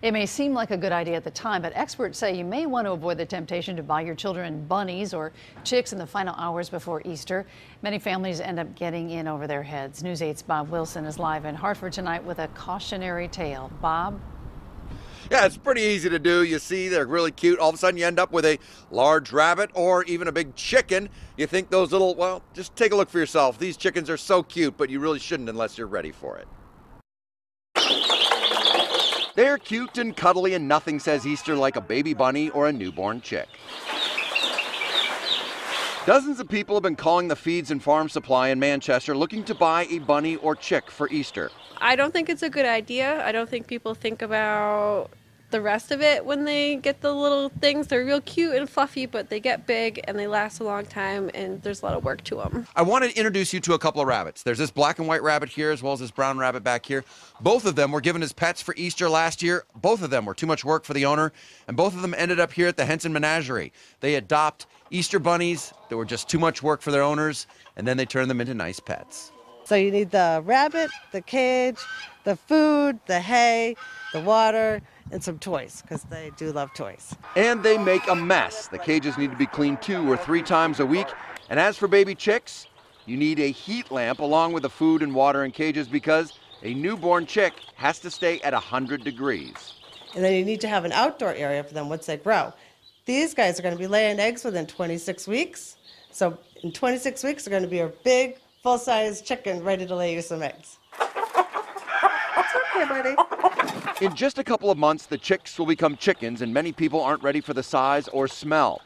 It may seem like a good idea at the time, but experts say you may want to avoid the temptation to buy your children bunnies or chicks in the final hours before Easter. Many families end up getting in over their heads. News 8's Bob Wilson is live in Hartford tonight with a cautionary tale. Bob? Yeah, it's pretty easy to do. You see, they're really cute. All of a sudden, you end up with a large rabbit or even a big chicken. You think those little, well, just take a look for yourself. These chickens are so cute, but you really shouldn't unless you're ready for it. They're cute and cuddly, and nothing says Easter like a baby bunny or a newborn chick. Dozens of people have been calling the Feeds and Farm Supply in Manchester looking to buy a bunny or chick for Easter. I don't think it's a good idea. I don't think people think about the rest of it when they get the little things. They're real cute and fluffy, but they get big and they last a long time, and there's a lot of work to them. I want to introduce you to a couple of rabbits. There's this black and white rabbit here, as well as this brown rabbit back here. Both of them were given as pets for Easter last year. Both of them were too much work for the owner, and both of them ended up here at the Henson Menagerie. They adopt Easter bunnies that were just too much work for their owners, and then they turn them into nice pets. So you need the rabbit, the cage, the food, the hay, the water, and some toys because they do love toys. And they make a mess. The cages need to be cleaned two or three times a week. And as for baby chicks, you need a heat lamp along with the food and water in cages because a newborn chick has to stay at 100 degrees. And then you need to have an outdoor area for them once they grow. These guys are going to be laying eggs within 26 weeks. So in 26 weeks, they're going to be a big, full-size chicken ready to lay you some eggs. It's okay, buddy. In just a couple of months, the chicks will become chickens, and many people aren't ready for the size or smell.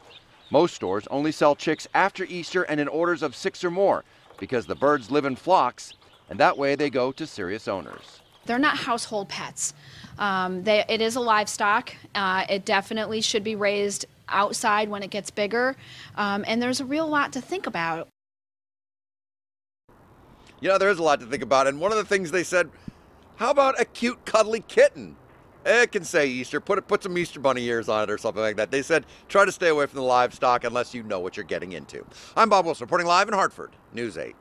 Most stores only sell chicks after Easter and in orders of six or more because the birds live in flocks, and that way they go to serious owners. They're not household pets. Um, they, it is a livestock. Uh, it definitely should be raised outside when it gets bigger, um, and there's a real lot to think about. You know, there is a lot to think about, and one of the things they said, how about a cute, cuddly kitten? It can say Easter. Put it, put some Easter bunny ears on it or something like that. They said try to stay away from the livestock unless you know what you're getting into. I'm Bob Wilson, reporting live in Hartford, News 8.